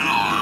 ano,